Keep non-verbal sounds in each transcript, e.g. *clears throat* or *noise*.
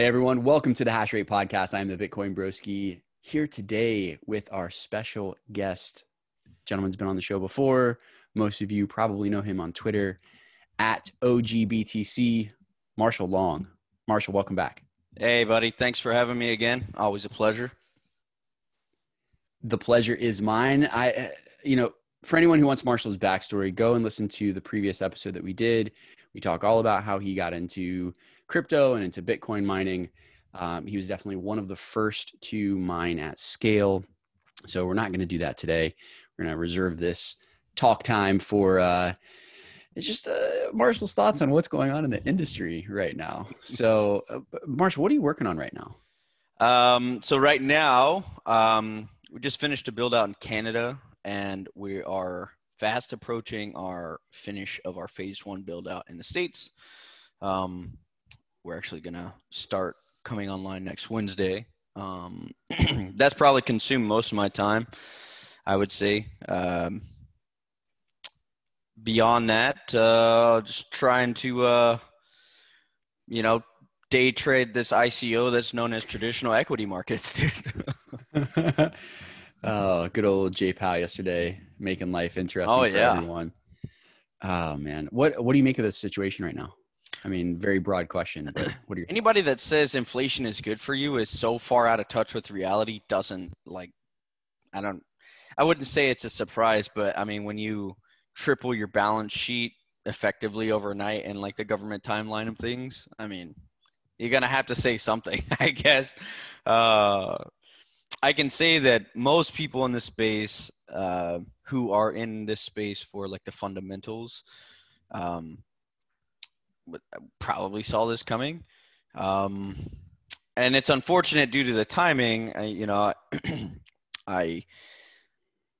Hey everyone, welcome to the Hash Rate Podcast. I am the Bitcoin Broski here today with our special guest. Gentleman's been on the show before. Most of you probably know him on Twitter at OGBTC. Marshall Long. Marshall, welcome back. Hey, buddy. Thanks for having me again. Always a pleasure. The pleasure is mine. I, uh, you know, for anyone who wants Marshall's backstory, go and listen to the previous episode that we did. We talk all about how he got into crypto and into Bitcoin mining. Um, he was definitely one of the first to mine at scale. So we're not going to do that today. We're going to reserve this talk time for uh, just uh, Marshall's thoughts on what's going on in the industry right now. *laughs* So, uh, Marshall, what are you working on right now? Um, so right now, um, we just finished a build out in Canada, and we are fast approaching our finish of our phase one build out in the states. Um, we're actually gonna start coming online next Wednesday. Um, *clears throat* that's probably consumed most of my time, I would say. Um, beyond that, uh, just trying to, uh, you know, day trade this ICO that's known as traditional equity markets, *laughs* dude. *laughs* oh, good old J Powell yesterday making life interesting oh, for yeah. everyone. Oh man, what what do you make of this situation right now? I mean, very broad question. *clears throat* What are your anybody that says inflation is good for you is so far out of touch with reality? Doesn't like, I don't, I wouldn't say it's a surprise, but I mean, when you triple your balance sheet effectively overnight and like the government timeline of things, I mean, you're gonna have to say something, *laughs* I guess. Uh, I can say that most people in this space uh, who are in this space for like the fundamentals um, probably saw this coming. Um, and it's unfortunate due to the timing. I, you know, *clears throat* I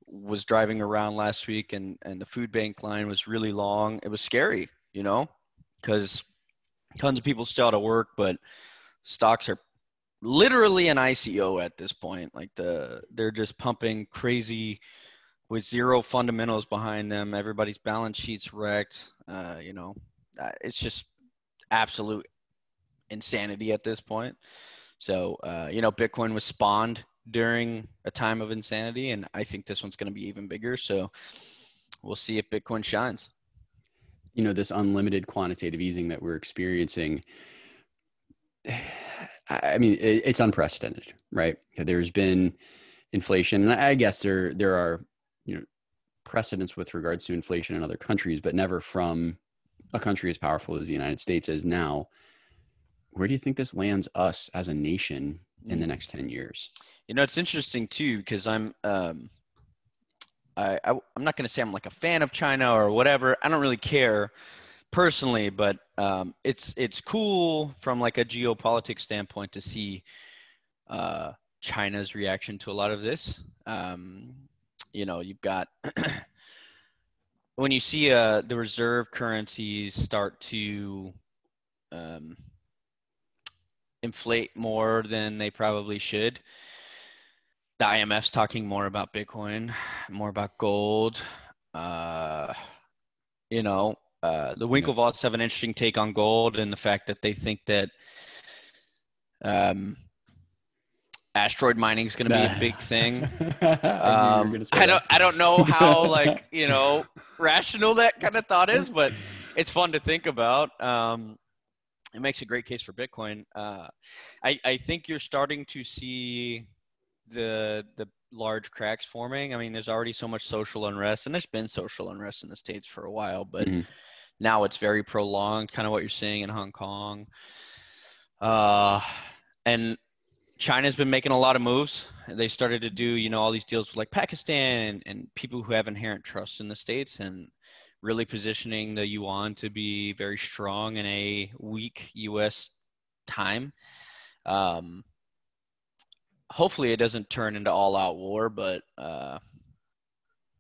was driving around last week and, and the food bank line was really long. It was scary, you know, because tons of people still out of work, but stocks are literally an ICO at this point. Like the they're just pumping crazy with zero fundamentals behind them. Everybody's balance sheets wrecked. Uh, you know, uh, it's just absolute insanity at this point. So, uh, you know, Bitcoin was spawned during a time of insanity, and I think this one's going to be even bigger. So, we'll see if Bitcoin shines. You know, this unlimited quantitative easing that we're experiencing. *sighs* I mean, it's unprecedented, right? There's been inflation, and I guess there there are you know precedents with regards to inflation in other countries, but never from a country as powerful as the United States is now, where do you think this lands us as a nation in the mm. next 10 years? You know, it's interesting too, because I'm, um, I, I, am not going to say I'm like a fan of China or whatever. I don't really care personally, but um, it's, it's cool from like a geopolitics standpoint to see uh, China's reaction to a lot of this. Um, you know, you've got *clears throat* when you see uh, the reserve currencies start to um, inflate more than they probably should, the IMF's talking more about Bitcoin, more about gold. Uh, you know, uh, the Winklevoss have an interesting take on gold and the fact that they think that um, asteroid mining is going to be a big thing. *laughs* um, I don't I don't know how *laughs* like you know rational that kind of thought is, but it's fun to think about. Um, it makes a great case for Bitcoin. Uh, I I think you're starting to see the the large cracks forming. I mean, there's already so much social unrest, and there's been social unrest in the states for a while, but mm-hmm. now it's very prolonged. Kind of what you're seeing in Hong Kong. Uh, and China's been making a lot of moves. They started to do, you know, all these deals with like Pakistan and, and people who have inherent trust in the states and really positioning the yuan to be very strong in a weak U.S. time. Um, hopefully, it doesn't turn into all-out war, but uh,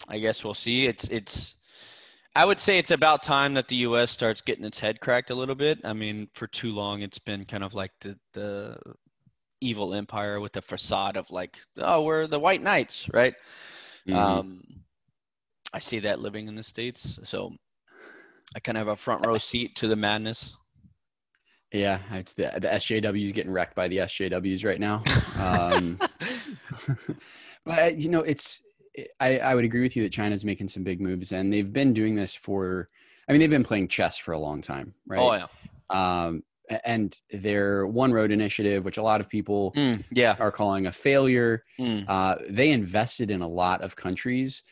I guess we'll see. It's it's. I would say it's about time that the U.S. starts getting its head cracked a little bit. I mean, for too long, it's been kind of like the the evil empire with the facade of like, oh, we're the white knights, right? Mm-hmm. Um, I see that living in the states, so I kind of have a front row seat to the madness. Yeah, it's the the SJWs getting wrecked by the SJWs right now. Um, *laughs* *laughs* but you know, it's I, I would agree with you that China's making some big moves, and they've been doing this for. I mean, they've been playing chess for a long time, right? Oh yeah. Um, and their One Road initiative, which a lot of people Mm, yeah. are calling a failure, Mm, uh, they invested in a lot of countries.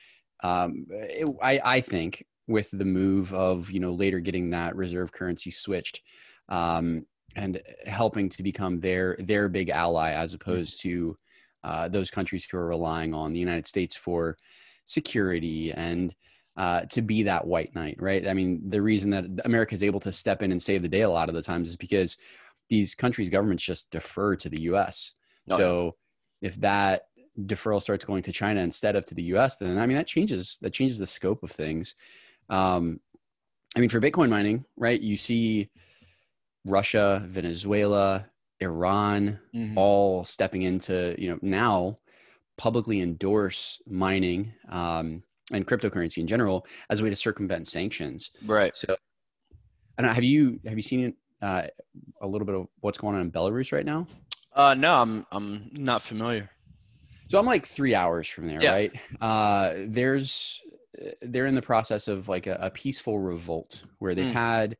Um, it, I, I think with the move of you know later getting that reserve currency switched um, and helping to become their their big ally as opposed to uh, those countries who are relying on the United States for security and uh, to be that white knight, right? I mean, the reason that America is able to step in and save the day a lot of the times is because these countries' governments just defer to the U.S. Oh, yeah. so if that deferral starts going to China instead of to the U.S., then I mean that changes that changes the scope of things. Um, I mean, for Bitcoin mining, right? You see Russia, Venezuela, Iran, mhm. all stepping into you know now publicly endorse mining um, and cryptocurrency in general as a way to circumvent sanctions. Right. So, I don't know, have you have you seen uh, a little bit of what's going on in Belarus right now? Uh, no, I'm I'm not familiar. So I'm like three hours from there, Yeah. right? Uh, there's they're in the process of like a, a peaceful revolt where they've Mm. had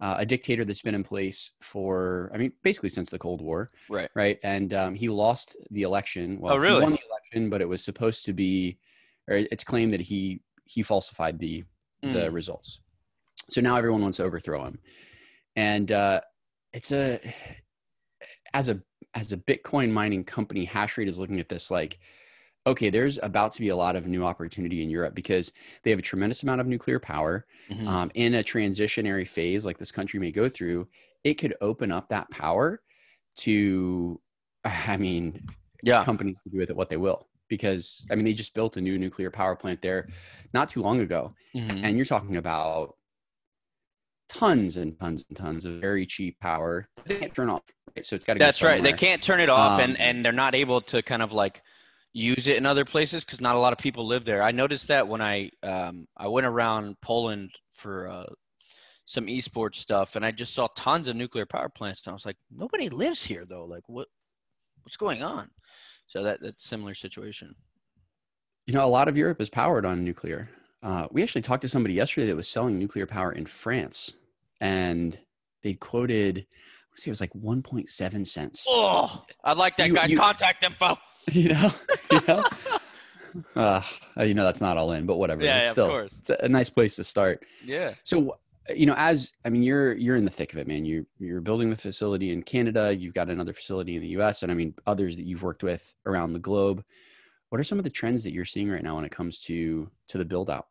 uh, a dictator that's been in place for, I mean, basically since the Cold War, Right. right? And um, he lost the election. Well, Oh, really? He won the election, but it was supposed to be, or it's claimed that he he falsified the the Mm. results. So now everyone wants to overthrow him, and uh, it's a as a as a Bitcoin mining company, Hashrate is looking at this like, okay, there's about to be a lot of new opportunity in Europe because they have a tremendous amount of nuclear power Mhm. um, in a transitionary phase like this country may go through. It could open up that power to, I mean, yeah. companies to do with it what they will. Because I mean, they just built a new nuclear power plant there not too long ago, Mhm. and you're talking about tons and tons and tons of very cheap power they can't turn off. Right? So it's got to. That's right. They can't turn it off, Um, and and they're not able to kind of like use it in other places because not a lot of people live there. I noticed that when I um I went around Poland for uh, some esports stuff, and I just saw tons of nuclear power plants, and I was like, nobody lives here though. Like, what what's going on? So that that's a similar situation. You know, a lot of Europe is powered on nuclear. Uh, we actually talked to somebody yesterday that was selling nuclear power in France, and they quoted, I want to say it was like 1.7 cents. Oh, I'd like that You- guy's you- contact info. *laughs* You know, you know, *laughs* uh, you know that's not all in, but whatever. Yeah, it's yeah, of still course. it's a, a nice place to start. Yeah. So, you know, as I mean, you're you're in the thick of it, man. You you're building the facility in Canada. You've got another facility in the U.S. and I mean others that you've worked with around the globe. What are some of the trends that you're seeing right now when it comes to to the build out?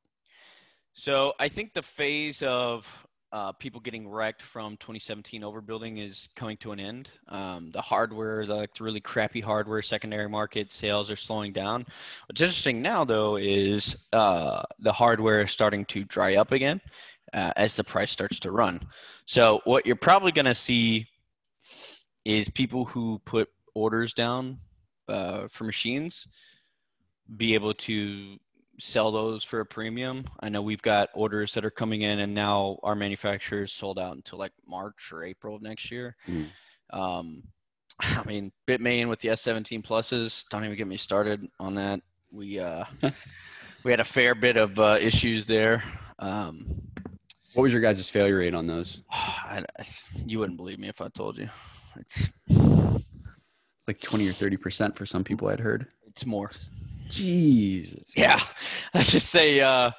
So I think the phase of uh, people getting wrecked from 2017 overbuilding is coming to an end. Um, the hardware, the really crappy hardware secondary market sales are slowing down. What's interesting now, though, is uh, the hardware is starting to dry up again uh, as the price starts to run. So what you're probably going to see is people who put orders down uh, for machines be able to sell those for a premium. I know we've got orders that are coming in, and now our manufacturers sold out until like March or April of next year. Mm. Um, *laughs* I mean, Bitmain with the S17 pluses. Don't even get me started on that. We uh, *laughs* we had a fair bit of uh, issues there. Um, What was your guys' failure rate on those? *sighs* I, you wouldn't believe me if I told you. It's Like 20 or 30 percent for some people I'd heard. it's more. Jesus. Yeah, *laughs* let's just say uh,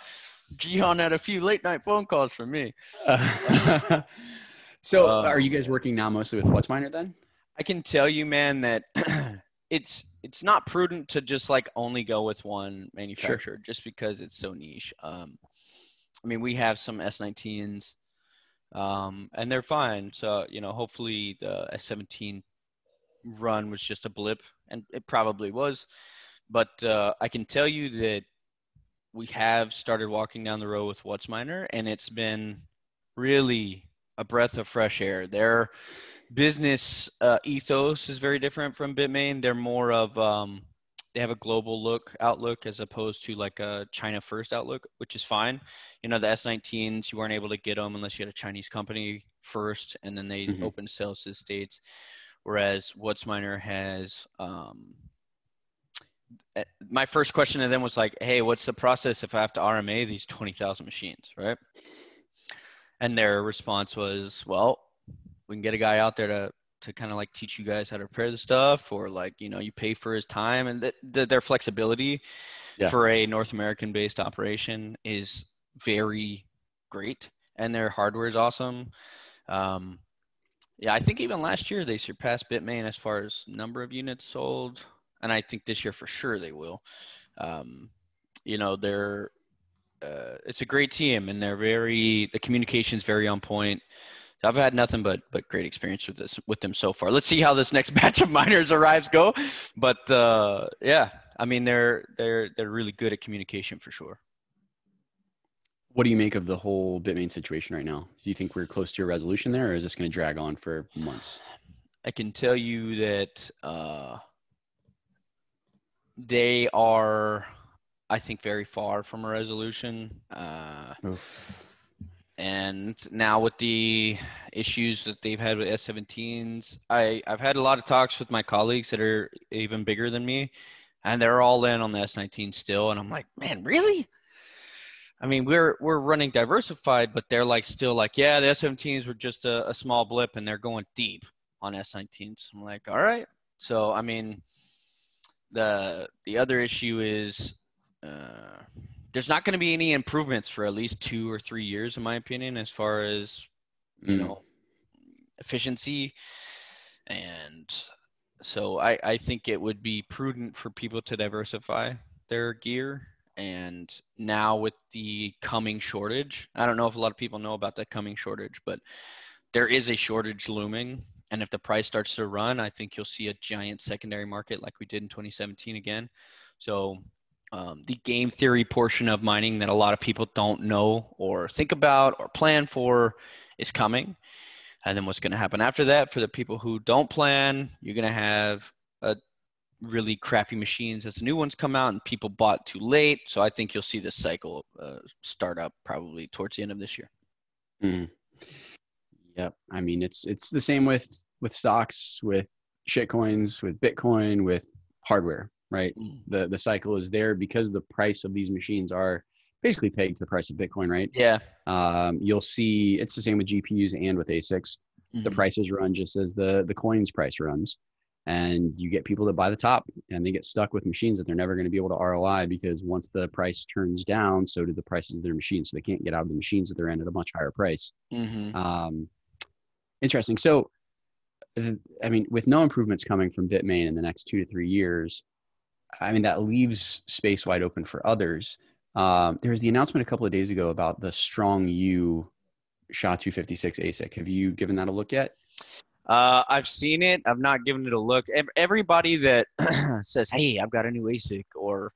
Gion had a few late night phone calls from me. Uh, *laughs* so, Uh, are you guys working now mostly with WhatsMiner then? I can tell you, man, that *clears throat* it's it's not prudent to just like only go with one manufacturer just because it's so niche. Um, I mean, we have some S19s, um, and they're fine. So you know, hopefully the S17 run was just a blip, and it probably was. But uh, I can tell you that we have started walking down the road with WhatsMiner, and it's been really a breath of fresh air. Their business uh, ethos is very different from Bitmain. They're more of um, they have a global look outlook as opposed to like a China first outlook, which is fine. You know, the S19s you weren't able to get them unless you had a Chinese company first, and then they Mhm. open sales to the states. Whereas WhatsMiner has. Um, eh, my first question to them was like, "Hey, what's the process if I have to RMA these twenty thousand machines?" Right? And their response was, "Well, we can get a guy out there to to kind of like teach you guys how to prepare the stuff, or like you know you pay for his time, and th- th- their flexibility Yeah. for a North American based operation is very great, and their hardware is awesome." Um, yeah, I think even last year they surpassed Bitmain as far as number of units sold, and I think this year for sure they will. Um, you know, they're uh, it's a great team, and they're very the communication's very on point. I've had nothing but but great experience with this with them so far. Let's see how this next *laughs* batch of miners arrives go, but uh, yeah, I mean they're they're they're really good at communication for sure. What do you make of the whole Bitmain situation right now? Do you think we're close to a resolution there, or is this going to drag on for months? I can tell you that uh, they are, I think, very far from a resolution. Uh, and now with the issues that they've had with S17s, I, I've had a lot of talks with my colleagues that are even bigger than me, and they're all in on the S19 still. And I'm like, man, really? I mean, we're we're running diversified, but they're like still like, yeah, the S17s were just a, a small blip, and they're going deep on S19s. I'm like, all right. So I mean, the the other issue is uh, there's not going to be any improvements for at least two or three years, in my opinion, as far as you Mm. know efficiency, and so I I think it would be prudent for people to diversify their gear. And now with the coming shortage, I don't know if a lot of people know about that coming shortage, but there is a shortage looming and if the price starts to run i think you'll see a giant secondary market like we did in 2017 again so um, the game theory portion of mining that a lot of people don't know or think about or plan for is coming and then what's going to happen after that for the people who don't plan you're going to have a really crappy machines as the new ones come out and people bought too late so i think you'll see this cycle uh, start up probably towards the end of this year Mm. Yep. I mean, it's it's the same with with stocks, with shitcoins, with Bitcoin, with hardware, right? The the cycle is there because the price of these machines are basically pegged to the price of Bitcoin, right? yeah Um, you'll see it's the same with GPUs and with ASICs. The Mhm. prices run just as the the coin's price runs, and you get people that buy the top, and they get stuck with machines that they're never going to be able to ROI because once the price turns down, so do the prices of their machines. So they can't get out of the machines that they're in at a much higher price. Mhm. Um, interesting. So, I mean, with no improvements coming from Bitmain in the next two to three years, I mean, that leaves space wide open for others. Um, there was the announcement a couple of days ago about the StrongU SHA 256 ASIC. Have you given that a look yet? Uh, I've seen it. I've not given it a look. Everybody that *clears throat* says, "Hey, I've got a new ASIC," or,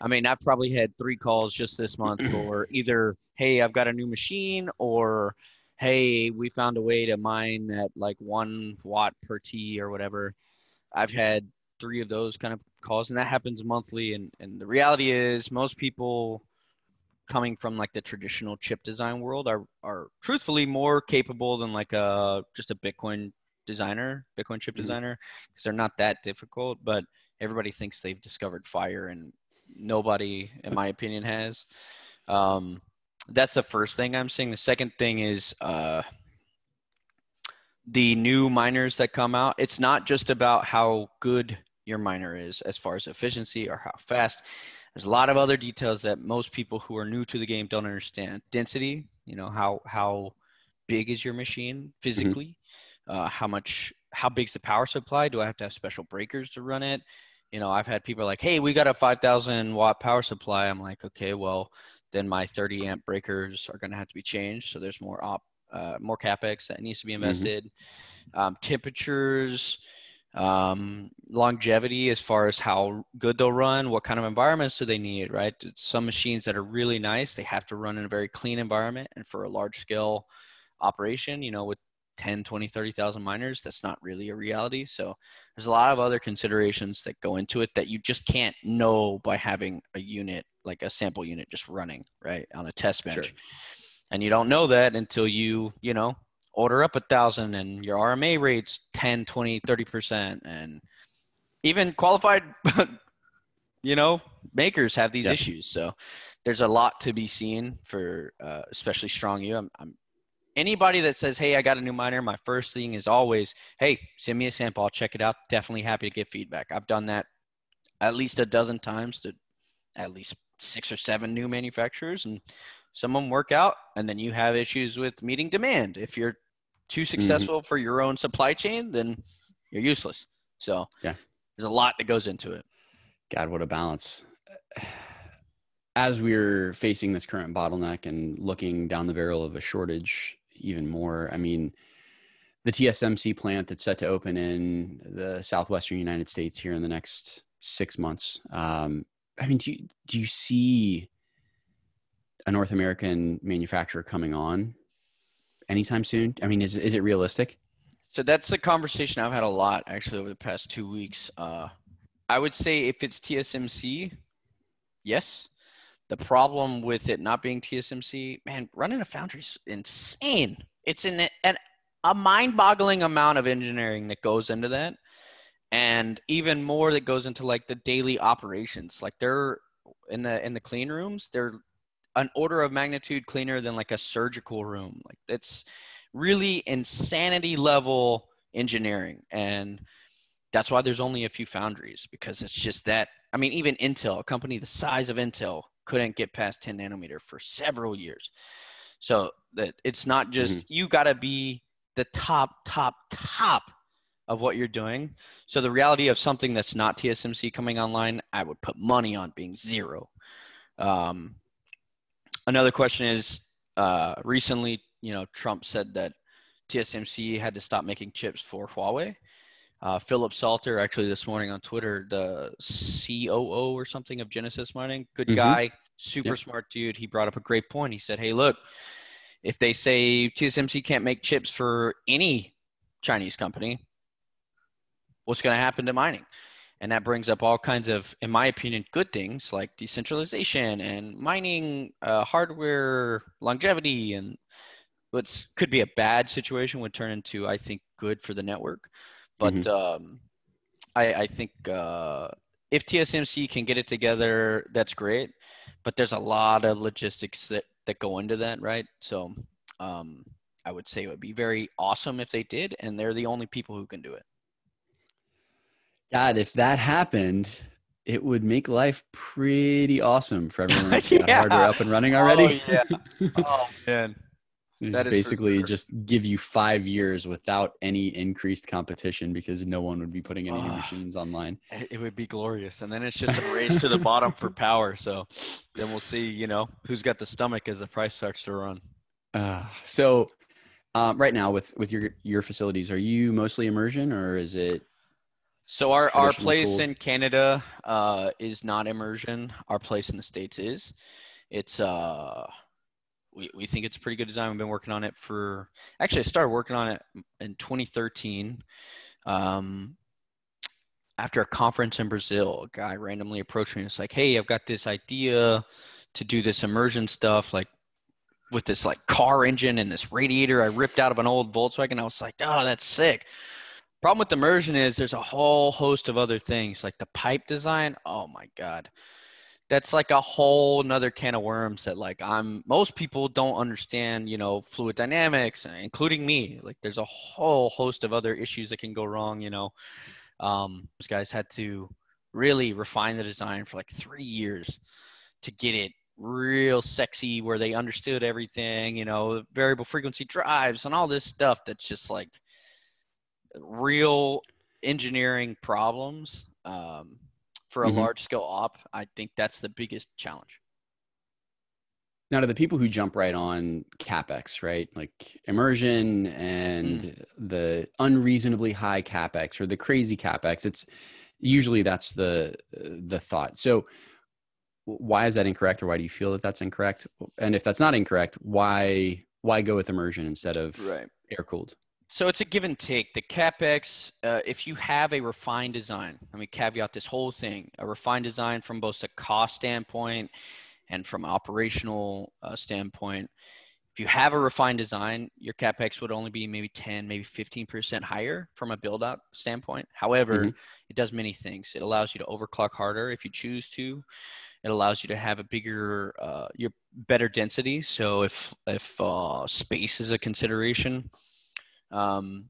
I mean, I've probably had three calls just this month *clears throat* for either, "Hey, I've got a new machine," or, "Hey, we found a way to mine at like one watt per T or whatever." I've had three of those kind of calls, and that happens monthly. And and the reality is, most people coming from like the traditional chip design world are are truthfully more capable than like a just a Bitcoin designer, Bitcoin chip Mhm. designer, because they're not that difficult. But everybody thinks they've discovered fire, and nobody, in my opinion, has. Um, that's the first thing I'm seeing. The second thing is uh, the new miners that come out. It's not just about how good your miner is as far as efficiency or how fast. There's a lot of other details that most people who are new to the game don't understand. Density, you know, how how big is your machine physically? Uh, how much how big's the power supply? Do I have to have special breakers to run it? You know, I've had people like, "Hey, we got a 5,000 watt power supply." I'm like, "Okay, well, then my 30 amp breakers are going to have to be changed. So there's more op, uh, more capex that needs to be invested. Um, temperatures, um, longevity, as far as how good they'll run, what kind of environments do they need, right? Some machines that are really nice, they have to run in a very clean environment, and for a large scale operation, you know, with 10, 20, 30,000 miners, that's not really a reality. So there's a lot of other considerations that go into it that you just can't know by having a unit, like a sample unit just running, right, on a test bench. Sure. And you don't know that until you, you know, order up a thousand and your RMA rates 10, 20, 30%. And even qualified, *laughs* you know, makers have these yeah. issues. So there's a lot to be seen for uh, especially StrongU. I'm, I'm anybody that says, "Hey, I got a new miner," my first thing is always, "Hey, send me a sample. I'll check it out. Definitely happy to get feedback." I've done that at least a dozen times to at least six or seven new manufacturers, and some of them work out. And then you have issues with meeting demand. If you're too mm-hmm. successful mm-hmm. for your own supply chain, then you're useless. So yeah, there's a lot that goes into it. God, what a balance. *sighs* As we're facing this current bottleneck and looking down the barrel of a shortage even more. I mean, the TSMC plant that's set to open in the southwestern United States here in the next six months. Um, I mean, do you, do you see a North American manufacturer coming on anytime soon? I mean, is is it realistic? So that's a conversation I've had a lot actually over the past two weeks. Uh, I would say if it's TSMC, yes. The problem with it not being TSMC, man, running a foundry is insane. It's an, an a mind-boggling amount of engineering that goes into that, and even more that goes into like the daily operations. Like they're in the in the clean rooms, they're an order of magnitude cleaner than like a surgical room. Like it's really insanity level engineering, and that's why there's only a few foundries because it's just that. I mean, even Intel, a company the size of Intel, couldn't get past 10 nanometer for several years. So that it's not just mm-hmm. you got to be the top, top, top of what you're doing. So the reality of something that's not TSMC coming online, I would put money on being zero. Um, another question is uh, recently, you know, Trump said that TSMC had to stop making chips for Huawei. Uh, Philip Salter, actually, this morning on Twitter, the COO or something of Genesis Mining, good mm-hmm. guy, super yep. smart dude. He brought up a great point. He said, "Hey, look, if they say TSMC can't make chips for any Chinese company, what's going to happen to mining?" And that brings up all kinds of, in my opinion, good things like decentralization and mining uh, hardware longevity, and what could be a bad situation would turn into, I think, good for the network. But mm-hmm. um, I, I think uh, if TSMC can get it together, that's great. But there's a lot of logistics that, that go into that, right? So um, I would say it would be very awesome if they did, and they're the only people who can do it. God, if that happened, it would make life pretty awesome for *laughs* everyone that's yeah. got hardware up and running already. Oh, yeah. oh *laughs* man. That is basically sure. just give you five years without any increased competition because no one would be putting any new machines online. It would be glorious, and then it's just a race to the *laughs* bottom for power. So then we'll see, you know, who's got the stomach as the price starts to run. Uh, so um, right now, with with your your facilities, are you mostly immersion or is it? So our our place in Canada uh, is not immersion. Our place in the states is. It's uh we, we think it's a pretty good design. We've been working on it for actually I started working on it in 2013. Um, after a conference in Brazil, a guy randomly approached me and it's like, Hey, I've got this idea to do this immersion stuff, like with this like car engine and this radiator I ripped out of an old Volkswagen. I was like, Oh, that's sick. Problem with immersion is there's a whole host of other things like the pipe design. Oh my God that's like a whole nother can of worms that like i'm most people don't understand you know fluid dynamics including me like there's a whole host of other issues that can go wrong you know um, those guys had to really refine the design for like three years to get it real sexy where they understood everything you know variable frequency drives and all this stuff that's just like real engineering problems um, for a mm-hmm. large scale op, I think that's the biggest challenge. Now, to the people who jump right on capex, right, like immersion and mm. the unreasonably high capex or the crazy capex, it's usually that's the the thought. So, why is that incorrect, or why do you feel that that's incorrect? And if that's not incorrect, why why go with immersion instead of right. air cooled? So it's a give and take. The capex, uh, if you have a refined design, let me caveat this whole thing: a refined design from both a cost standpoint and from operational uh, standpoint. If you have a refined design, your capex would only be maybe 10, maybe 15% higher from a build out standpoint. However, mm-hmm. it does many things. It allows you to overclock harder if you choose to. It allows you to have a bigger, uh, your better density. So if if uh, space is a consideration, um,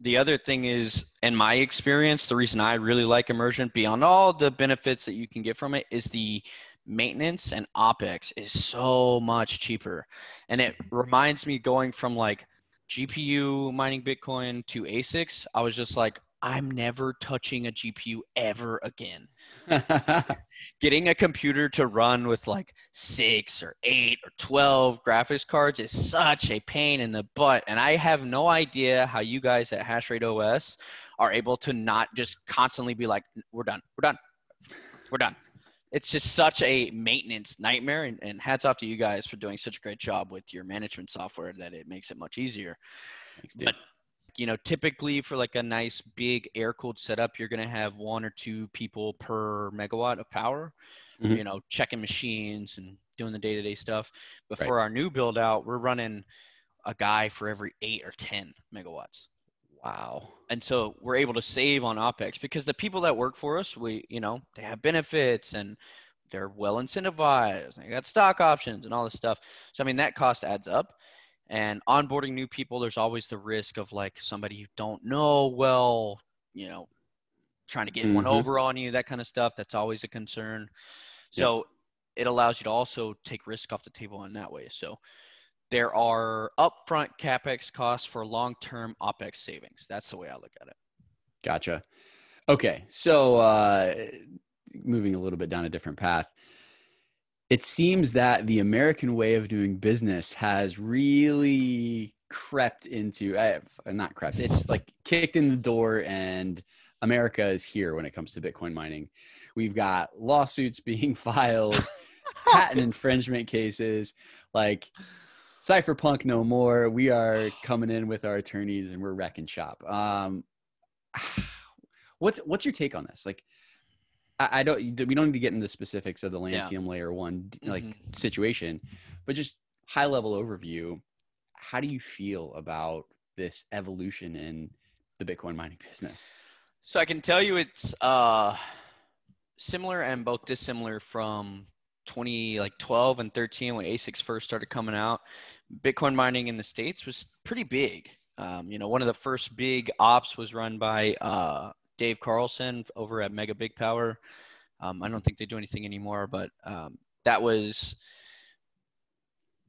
the other thing is, in my experience, the reason I really like immersion, beyond all the benefits that you can get from it, is the maintenance and opex is so much cheaper. And it reminds me going from like gpu mining bitcoin to asics i was just like i'm never touching a gpu ever again *laughs* getting a computer to run with like six or eight or 12 graphics cards is such a pain in the butt and i have no idea how you guys at hashrate os are able to not just constantly be like we're done we're done we're done it's just such a maintenance nightmare. And, and, hats off to you guys for doing such a great job with your management software that it makes it much easier. Thanks, dude. But, you know, typically for like a nice big air cooled setup, you're going to have one or two people per megawatt of power, mm-hmm. you know, checking machines and doing the day to day stuff. But right. for our new build out, we're running a guy for every eight or 10 megawatts. Wow. And so we're able to save on OPEX because the people that work for us, we, you know, they have benefits and they're well incentivized. They got stock options and all this stuff. So, I mean, that cost adds up. And onboarding new people, there's always the risk of like somebody you don't know well, you know, trying to get mm-hmm. one over on you, that kind of stuff. That's always a concern. So it allows you to also take risk off the table in that way. So there are upfront capex costs for long-term opex savings. That's the way I look at it. Gotcha. Okay, so uh, moving a little bit down a different path. It seems that the American way of doing business has really crept into, uh, not crept, it's like kicked in the door, and America is here when it comes to Bitcoin mining. We've got lawsuits *laughs* being filed, patent infringement cases. Like, cypherpunk no more we are coming in with our attorneys and we're wrecking shop um *sighs* what's what's your take on this like I, I don't we don't need to get into the specifics of the Lancium yeah. Layer1 like mm-hmm. situation but just high level overview how do you feel about this evolution in the bitcoin mining *laughs* business so i can tell you it's uh similar and both dissimilar from 20 like 12 and 13 when asics first started coming out Bitcoin mining in the States was pretty big. Um, you know, one of the first big ops was run by uh, Dave Carlson over at Mega Big Power. Um, I don't think they do anything anymore, but um, that was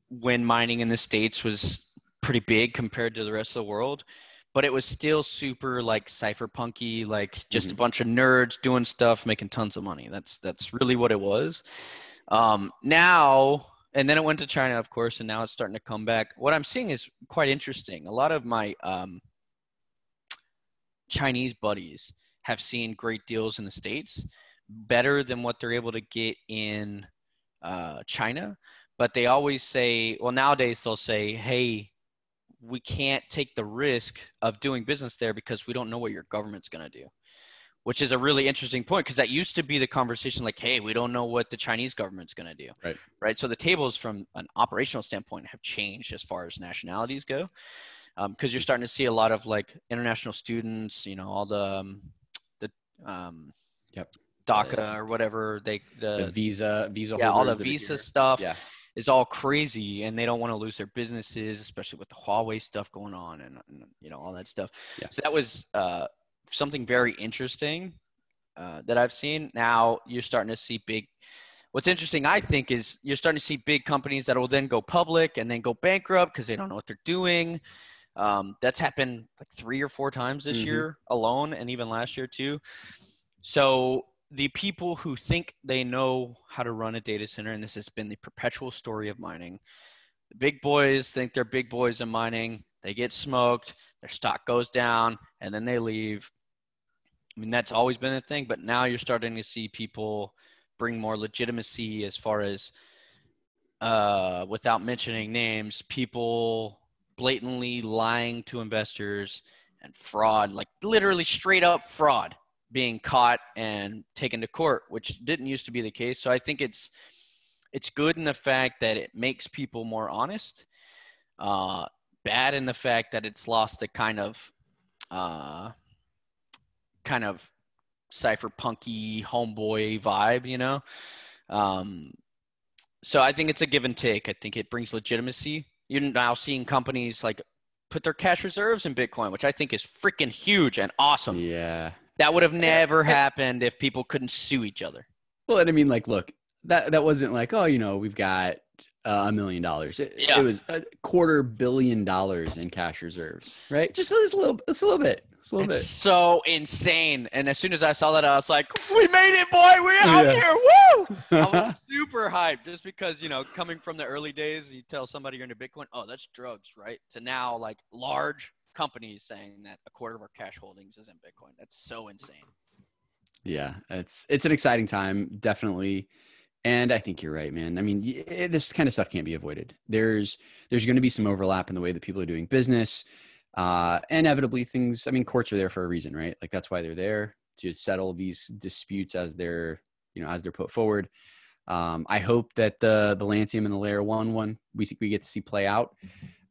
when mining in the States was pretty big compared to the rest of the world. But it was still super like cypherpunky, like just mm-hmm. a bunch of nerds doing stuff, making tons of money. That's that's really what it was. Um, now and then it went to China, of course, and now it's starting to come back. What I'm seeing is quite interesting. A lot of my um, Chinese buddies have seen great deals in the States, better than what they're able to get in uh, China. But they always say, well, nowadays they'll say, hey, we can't take the risk of doing business there because we don't know what your government's going to do which is a really interesting point because that used to be the conversation like hey we don't know what the chinese government's going to do. Right. Right? So the tables from an operational standpoint have changed as far as nationalities go because um, you're starting to see a lot of like international students you know all the um, the um, yep daca or whatever they the, the visa visa yeah all the visa stuff yeah is all crazy and they don't want to lose their businesses especially with the huawei stuff going on and, and you know all that stuff yeah. so that was uh, something very interesting uh, that I've seen. Now you're starting to see big. What's interesting, I think, is you're starting to see big companies that will then go public and then go bankrupt because they don't know what they're doing. Um, that's happened like three or four times this mm-hmm. year alone, and even last year too. So the people who think they know how to run a data center, and this has been the perpetual story of mining. The big boys think they're big boys in mining. They get smoked, their stock goes down, and then they leave. I mean, that's always been a thing, but now you're starting to see people bring more legitimacy as far as, uh, without mentioning names, people blatantly lying to investors and fraud, like literally straight up fraud being caught and taken to court, which didn't used to be the case. So I think it's it's good in the fact that it makes people more honest Uh, bad in the fact that it's lost the kind of, uh, kind of cypherpunky homeboy vibe, you know. Um, so I think it's a give and take. I think it brings legitimacy. You're now seeing companies like put their cash reserves in Bitcoin, which I think is freaking huge and awesome. Yeah. That would have never happened if people couldn't sue each other. Well, and I mean, like, look, that that wasn't like, oh, you know, we've got uh, a million dollars. It, Yeah. it was a quarter billion dollars in cash reserves, right? Just a little, just a little bit, it's a little It's bit. so insane. And as soon as I saw that, I was like, we made it, boy. We're out Yeah. here. Woo! I was super hyped just because, you know, coming from the early days, you tell somebody you're into Bitcoin, oh, that's drugs, right? To now, like, large companies saying that a quarter of our cash holdings is in Bitcoin. That's so insane. Yeah, it's it's an exciting time, definitely. And I think you're right, man. I mean, y- eh, this kind of stuff can't be avoided. There's there's going to be some overlap in the way that people are doing business. Uh, inevitably, things. I mean, courts are there for a reason, right? Like that's why they're there to settle these disputes as they're you know as they're put forward. Um, I hope that the the Lancium and the Layer1 one we see- we get to see play out.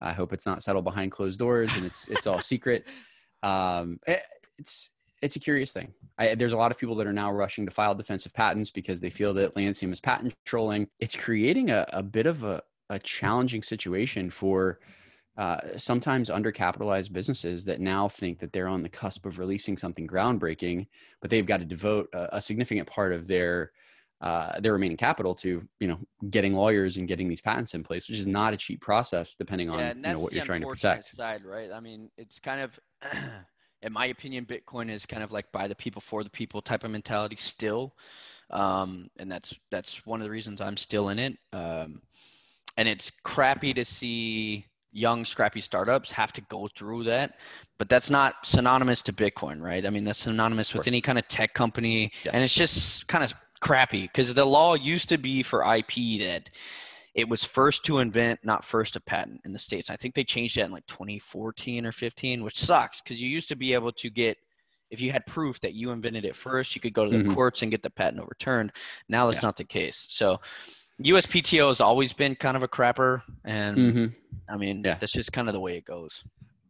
I hope it's not settled behind closed doors and it's it's all secret. *laughs* Um, eh, it's it's a curious thing. I, there's a lot of people that are now rushing to file defensive patents because they feel that Lancium is patent trolling. It's creating a, a bit of a, a challenging situation for uh, sometimes undercapitalized businesses that now think that they're on the cusp of releasing something groundbreaking, but they've got to devote a, a significant part of their uh, their remaining capital to you know getting lawyers and getting these patents in place, which is not a cheap process depending on yeah, you know what you're trying to protect. side, right? I mean, it's kind of, *clears throat* in my opinion, Bitcoin is kind of like by the people for the people type of mentality still, um, and that's that's one of the reasons I'm still in it. Um, and it's crappy to see young scrappy startups have to go through that, but that's not synonymous to Bitcoin, right? I mean, that's synonymous with any kind of tech company, and it's just kind of crappy because the law used to be for IP that it was first to invent, not first to patent in the states. I think they changed that in like 2014 or 15, which sucks because you used to be able to get if you had proof that you invented it first, you could go to the Mhm. courts and get the patent overturned. Now that's Yeah. not the case. So USPTO has always been kind of a crapper, and hmm I mean Yeah. that's just kind of the way it goes.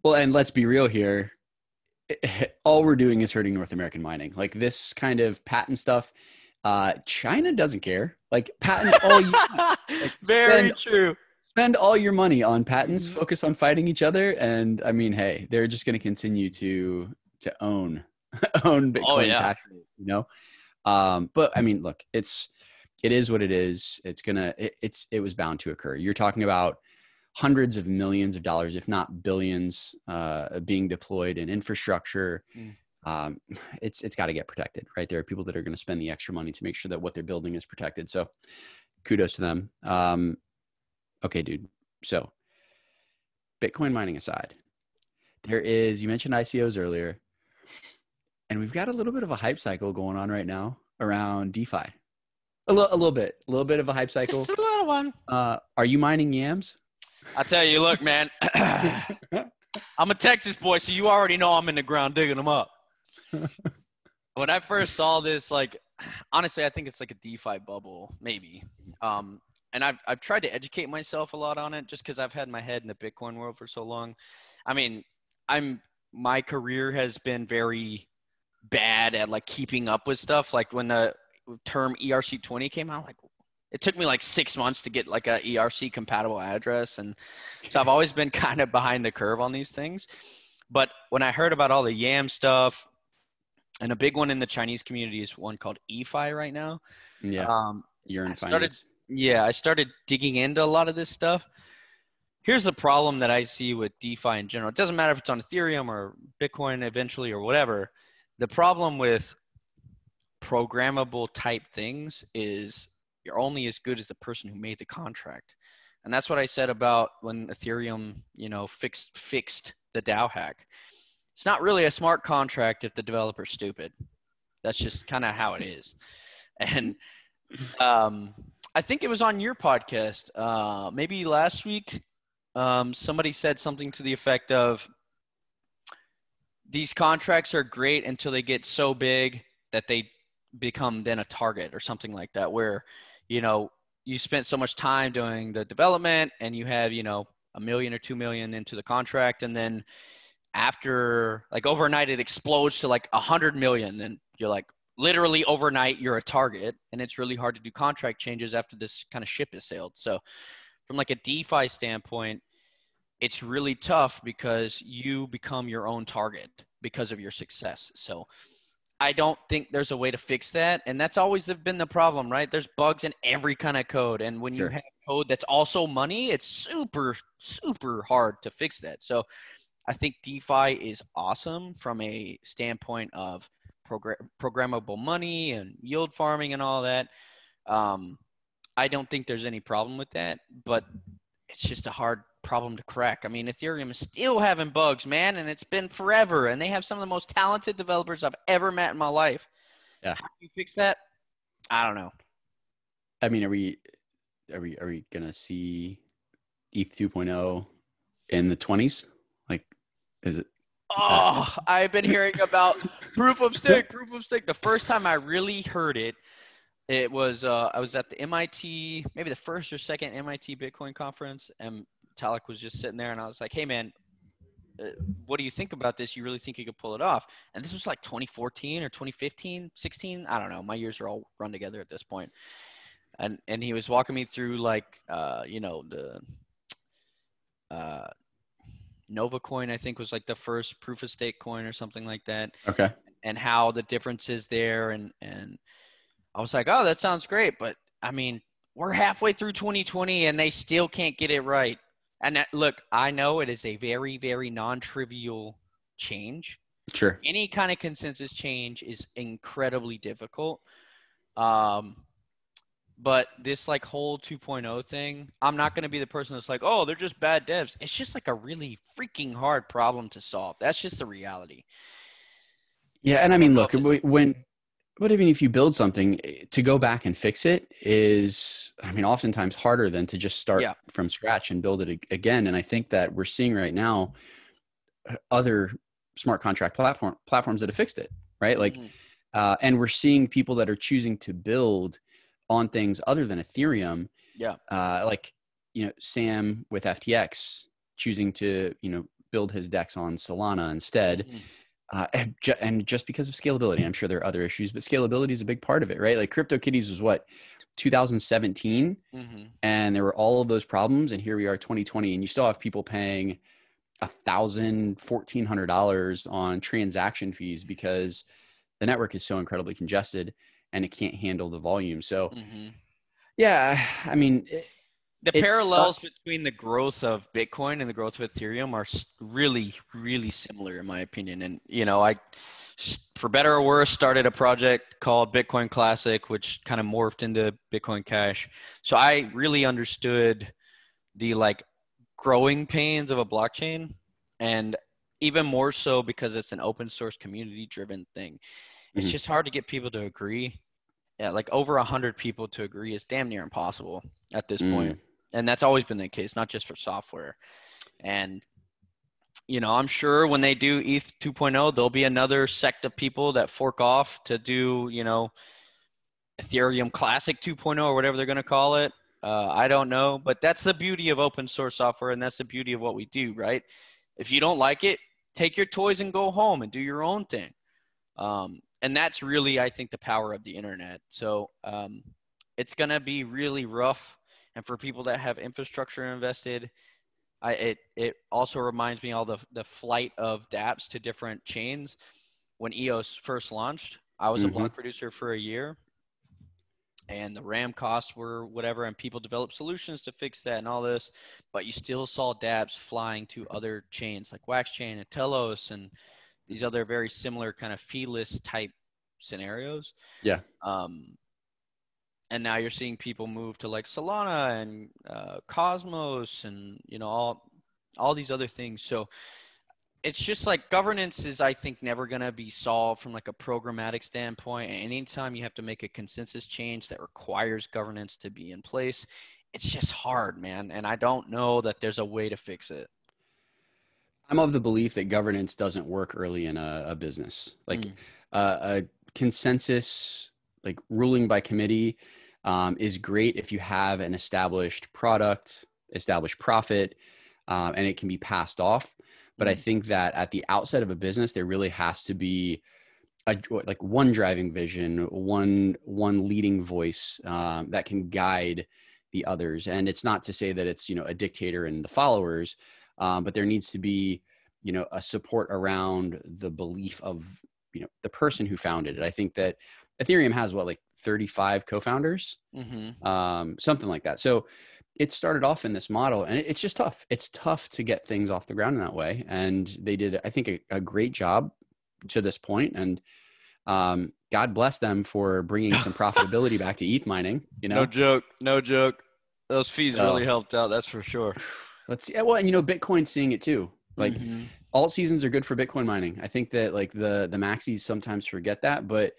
Well, and let's be real here. *laughs* All we're doing is hurting North American mining. Like this kind of patent stuff, uh, China doesn't care. Like patent all you *laughs* Very spend- true. spend all your money on patents, Mhm. focus on fighting each other, and I mean, hey, they're just going to continue to to own *laughs* own Bitcoin Oh, yeah. rate, you know. Um, but I mean, look, it's it is what it is. It's gonna it, it's it was bound to occur. You're talking about hundreds of millions of dollars, if not billions, uh, being deployed in infrastructure. Mm. Um, it's it's got to get protected, right? There are people that are going to spend the extra money to make sure that what they're building is protected. So, kudos to them. Um, okay, dude. So, Bitcoin mining aside, there is you mentioned ICOs earlier, and we've got a little bit of a hype cycle going on right now around DeFi. A little, a little bit, a little bit of a hype cycle. Just a little one. Uh, are you mining yams? I tell you, look, man. *laughs* I'm a Texas boy, so you already know I'm in the ground digging them up. *laughs* when I first saw this, like, honestly, I think it's like a DeFi bubble, maybe. Um, and I've I've tried to educate myself a lot on it, just because I've had my head in the Bitcoin world for so long. I mean, I'm my career has been very bad at like keeping up with stuff. Like when the term ERC20 came out, like it took me like six months to get like a ERC compatible address, and so I've always been *laughs* kind of behind the curve on these things. But when I heard about all the Yam stuff, and a big one in the Chinese community is one called EFI right now. Yeah, Um, you're in I started- finance. yeah, I started digging into a lot of this stuff. Here's the problem that I see with DeFi in general. It doesn't matter if it's on Ethereum or Bitcoin eventually or whatever. The problem with programmable type things is you're only as good as the person who made the contract. And that's what I said about when Ethereum, you know, fixed fixed the DAO hack. It's not really a smart contract if the developer's stupid. That's just kind of how it is. And um, I think it was on your podcast, uh, maybe last week. Um, somebody said something to the effect of these contracts are great until they get so big that they become then a target or something like that, where you know you spent so much time doing the development and you have you know a million or two million into the contract, and then after like overnight it explodes to like a hundred million, and you're like literally overnight you're a target, and it's really hard to do contract changes after this kind of ship has sailed. So from like a DeFi standpoint, it's really tough because you become your own target because of your success. So I don't think there's a way to fix that. And that's always been the problem, right? There's bugs in every kind of code. And when sure. you have code that's also money, it's super, super hard to fix that. So I think DeFi is awesome from a standpoint of program- programmable money and yield farming and all that. Um, I don't think there's any problem with that, but it's just a hard problem to crack. I mean, Ethereum is still having bugs, man, and it's been forever. And they have some of the most talented developers I've ever met in my life. Yeah. How do you fix that? I don't know. I mean, are we are we are we gonna see ETH 2.0 in the 20s? Like, is it? Oh, I've been hearing about *laughs* proof of stake, proof of stake. The first time I really heard it, it was uh, I was at the MIT, maybe the first or second MIT Bitcoin conference, and Vitalik was just sitting there, and I was like, "Hey, man, uh, what do you think about this? You really think you could pull it off?" And this was like 2014 or 2015, 16. I don't know. My years are all run together at this point. And and he was walking me through like, uh, you know, the uh, Nova Coin. I think was like the first proof of stake coin or something like that. Okay. And how the difference is there, and and I was like, "Oh, that sounds great," but I mean, we're halfway through 2020 and they still can't get it right. And that, look, I know it is a very, very non trivial change. Sure. Any kind of consensus change is incredibly difficult. Um, but this like whole 2.0 thing, I'm not going to be the person that's like, oh, they're just bad devs. It's just like a really freaking hard problem to solve. That's just the reality. Yeah, and I mean, look, when but I mean, if you build something eh, to go back and fix it is, I mean, oftentimes harder than to just start yeah. from scratch and build it again. And I think that we're seeing right now uh, other smart contract platform platforms that have fixed it, right? Like, mm-hmm. uh, and we're seeing people that are choosing to build on things other than Ethereum. Yeah. Uh, like, you know, Sam with FTX choosing to, you know, build his DEX on Solana instead. Mm-hmm uh, and, ju- and, just because of scalability, I'm sure there are other issues, but scalability is a big part of it, right? Like CryptoKitties was what 2017, mm-hmm. and there were all of those problems, and here we are 2020, and you still have people paying a thousand, fourteen hundred dollars on transaction fees because the network is so incredibly congested and it can't handle the volume. So, mm-hmm. yeah, I mean. It, the parallels sucks. between the growth of Bitcoin and the growth of Ethereum are really, really similar, in my opinion. And you know, I, for better or worse, started a project called Bitcoin Classic, which kind of morphed into Bitcoin Cash. So I really understood the like growing pains of a blockchain, and even more so because it's an open source, community driven thing. It's mm-hmm. just hard to get people to agree. Yeah, like over a hundred people to agree is damn near impossible at this mm. point and that's always been the case, not just for software. And you know, I'm sure when they do ETH 2.0, there'll be another sect of people that fork off to do, you know, Ethereum Classic 2.0 or whatever they're going to call it. Uh, I don't know, but that's the beauty of open source software, and that's the beauty of what we do, right? If you don't like it, take your toys and go home and do your own thing. Um, and that's really, I think, the power of the internet. So um, it's going to be really rough and for people that have infrastructure invested, I, it it also reminds me all the the flight of DApps to different chains. When EOS first launched, I was mm-hmm. a block producer for a year, and the RAM costs were whatever, and people developed solutions to fix that and all this. But you still saw DApps flying to other chains like WaxChain and Telos and these other very similar kind of feeless type scenarios. Yeah. Um, and now you're seeing people move to like Solana and uh, Cosmos and you know all all these other things. So it's just like governance is I think never going to be solved from like a programmatic standpoint. And anytime you have to make a consensus change that requires governance to be in place, it's just hard, man. And I don't know that there's a way to fix it. I'm of the belief that governance doesn't work early in a, a business. Like mm. uh, a consensus like ruling by committee um, is great if you have an established product, established profit, um, and it can be passed off. But I Mhm. think that at the outset of a business, there really has to be a, like one driving vision, one one leading voice um, that can guide the others. And it's not to say that it's you know a dictator and the followers, um, but there needs to be you know a support around the belief of you know the person who founded it. I think that Ethereum has what like 35 co-founders, Mm-hmm. um, something like that. So it started off in this model, and it's just tough. It's tough to get things off the ground in that way, and they did, I think, a, a great job to this point. And um, God bless them for bringing some profitability back to ETH mining. You know, No joke. No joke. Those fees So- really helped out. That's for sure. *sighs* let's see. Well, and you know, Bitcoin's seeing it too. Like Mhm. alt seasons are good for Bitcoin mining. I think that like the the maxis sometimes forget that, but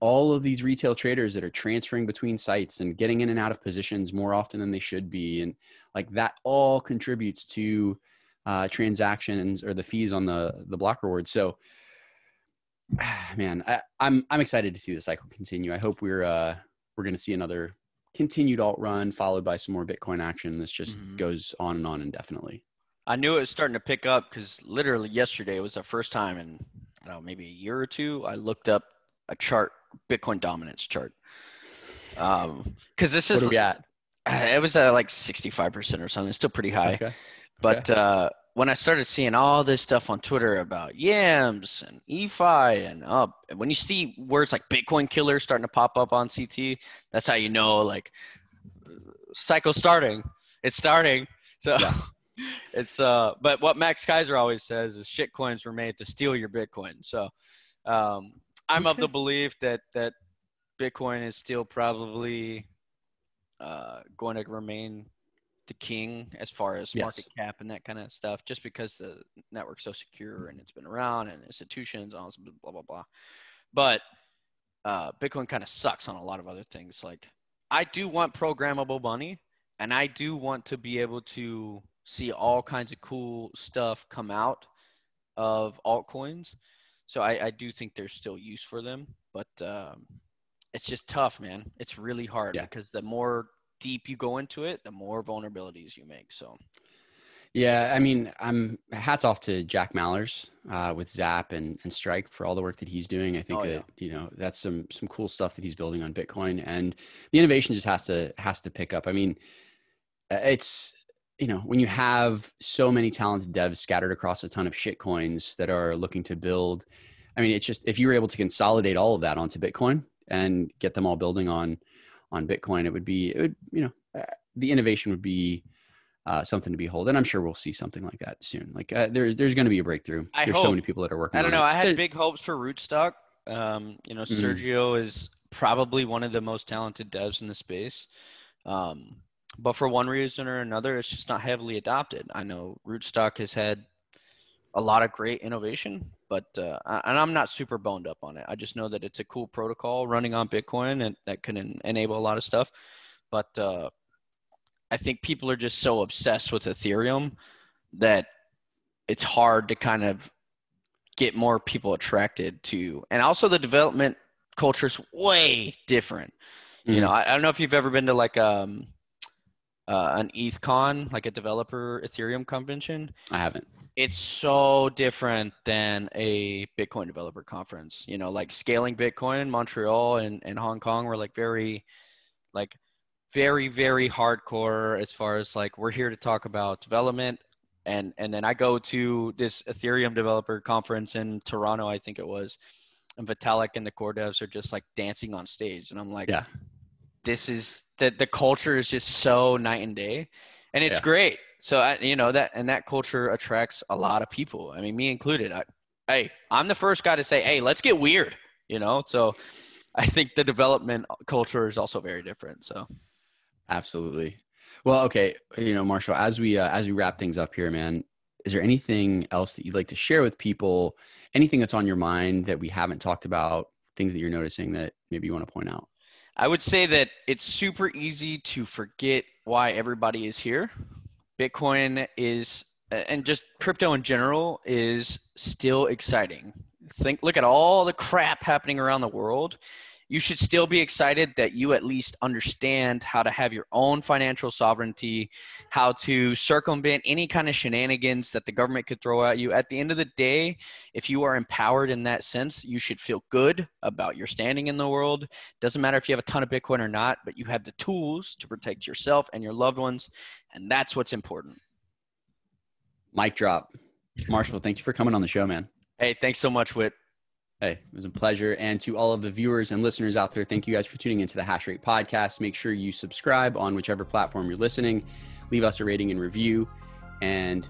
all of these retail traders that are transferring between sites and getting in and out of positions more often than they should be, and like that all contributes to uh, transactions or the fees on the the block reward. So, *sighs* man, I, I'm I'm excited to see the cycle continue. I hope we're uh, we're going to see another continued alt run followed by some more Bitcoin action. This just Mhm. goes on and on indefinitely. I knew it was starting to pick up because literally yesterday it was the first time in I don't know maybe a year or two I looked up a chart, Bitcoin dominance chart. Um, because this What is we at? *sighs* it was at like sixty five percent or something. It's still pretty high. Okay. But uh, when I started seeing all this stuff on Twitter about yams and EFI and up, and when you see words like Bitcoin killer starting to pop up on CT, that's how you know like cycle starting. It's starting. So Yeah. *laughs* it's uh. But what Max Keiser always says is shit coins were made to steal your Bitcoin. So um, I'm of the belief that that Bitcoin is still probably uh, going to remain the king as far as Yes. market cap and that kind of stuff, just because the network's so secure and it's been around and institutions, all this blah blah blah. But uh, Bitcoin kind of sucks on a lot of other things. Like I do want programmable money, and I do want to be able to see all kinds of cool stuff come out of altcoins. So I, I do think there's still use for them, but um, it's just tough, man. It's really hard Yeah. because the more deep you go into it, the more vulnerabilities you make. So Yeah, I mean, I'm hats off to Jack Mallers uh, with Zap and, and Strike for all the work that he's doing. I think Oh, that yeah. you know that's some some cool stuff that he's building on Bitcoin, and the innovation just has to has to pick up. I mean, uh, it's you know when you have so many talented devs scattered across a ton of shit coins that are looking to build. I mean, it's just if you were able to consolidate all of that onto Bitcoin and get them all building on on Bitcoin, it would be it would you know uh, the innovation would be uh, something to behold, and I'm sure we'll see something like that soon. Like uh, there's there's going to be a breakthrough. I there's so many people that are working. I don't on know. It. I had There- big hopes for Rootstock. Um, you know, Mhm. Sergio is probably one of the most talented devs in the space. Um, but for one reason or another, it's just not heavily adopted. I know Rootstock has had a lot of great innovation, but uh, and I'm not super boned up on it. I just know that it's a cool protocol running on Bitcoin and that can en- enable a lot of stuff. But uh, I think people are just so obsessed with Ethereum that it's hard to kind of get more people attracted to and also the development culture is way different you Mhm. know I, I don't know if you've ever been to like um uh, an ETHCon, like a developer Ethereum convention. I haven't. It's so different than a Bitcoin developer conference. You know, like scaling Bitcoin in Montreal and, and Hong Kong were like very, like very, very hardcore as far as like we're here to talk about development. And and then I go to this Ethereum developer conference in Toronto, I think it was, and Vitalik and the core devs are just like dancing on stage. And I'm like, Yeah. this is the the culture is just so night and day, and it's Yeah. great. So I, you know that and that culture attracts a lot of people. I mean, me included. I, hey, I'm the first guy to say, hey, let's get weird. You know, so I think the development culture is also very different. So Absolutely. Well, okay, you know, Marshall, as we uh, as we wrap things up here, man, is there anything else that you'd like to share with people? Anything that's on your mind that we haven't talked about? Things that you're noticing that maybe you want to point out? I would say that it's super easy to forget why everybody is here. Bitcoin is, and just crypto in general, is still exciting. Think, look at all the crap happening around the world, you should still be excited that you at least understand how to have your own financial sovereignty, how to circumvent any kind of shenanigans that the government could throw at you. At the end of the day, if you are empowered in that sense, you should feel good about your standing in the world. Doesn't matter if you have a ton of Bitcoin or not, but you have the tools to protect yourself and your loved ones. And that's what's important. Mic drop. Marshall, thank you for coming on the show, man. Hey, thanks so much, Whit. Hey, it was a pleasure. And to all of the viewers and listeners out there, thank you guys for tuning into the HASHR8 Podcast. Make sure you subscribe on whichever platform you're listening, leave us a rating and review. And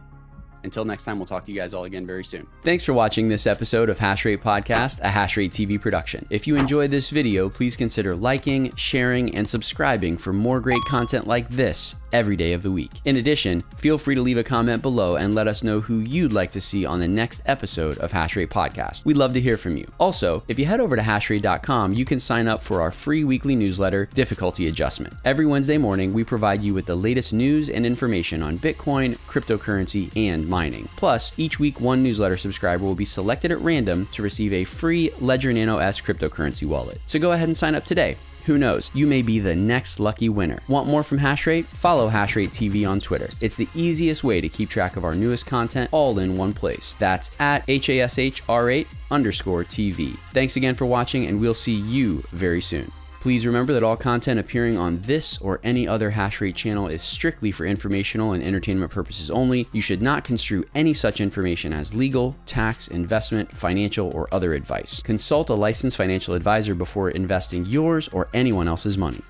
until next time, we'll talk to you guys all again very soon. Thanks for watching this episode of HASHR8 Podcast, a HASHR8 TV production. If you enjoyed this video, please consider liking, sharing, and subscribing for more great content like this every day of the week. In addition, feel free to leave a comment below and let us know who you'd like to see on the next episode of HASHR8 Podcast. We'd love to hear from you. Also, if you head over to hashr8.com, you can sign up for our free weekly newsletter, Difficulty Adjustment. Every Wednesday morning, we provide you with the latest news and information on Bitcoin, cryptocurrency, and mining. Plus, each week, one newsletter subscriber will be selected at random to receive a free Ledger Nano S cryptocurrency wallet. So go ahead and sign up today. Who knows? You may be the next lucky winner. Want more from HASHR8? Follow HASHR8 TV on Twitter. It's the easiest way to keep track of our newest content all in one place. That's at HASHR8 underscore TV. Thanks again for watching, and we'll see you very soon. Please remember that all content appearing on this or any other HASHR8 channel is strictly for informational and entertainment purposes only. You should not construe any such information as legal, tax, investment, financial, or other advice. Consult a licensed financial advisor before investing yours or anyone else's money.